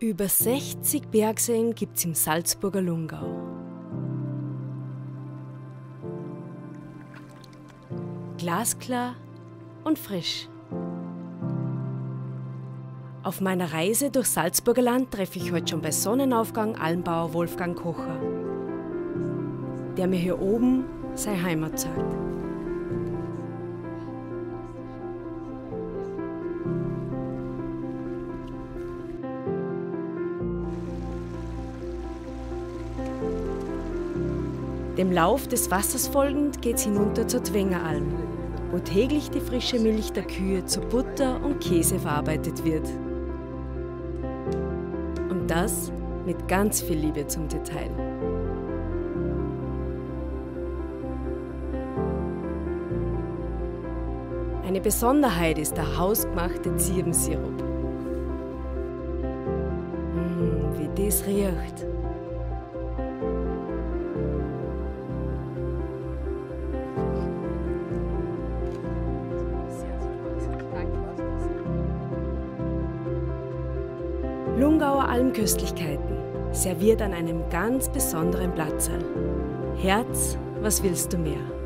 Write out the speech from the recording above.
Über 60 Bergseen gibt es im Salzburger Lungau. Glasklar und frisch. Auf meiner Reise durch Salzburger Land treffe ich heute schon bei Sonnenaufgang Almbauer Wolfgang Kocher, der mir hier oben seine Heimat sagt. Dem Lauf des Wassers folgend geht's hinunter zur Dwengeralm, wo täglich die frische Milch der Kühe zu Butter und Käse verarbeitet wird. Und das mit ganz viel Liebe zum Detail. Eine Besonderheit ist der hausgemachte Zirbensirup. Mmh, wie das riecht. Lungauer Almköstlichkeiten, serviert an einem ganz besonderen Platzsaal. Herz, was willst du mehr?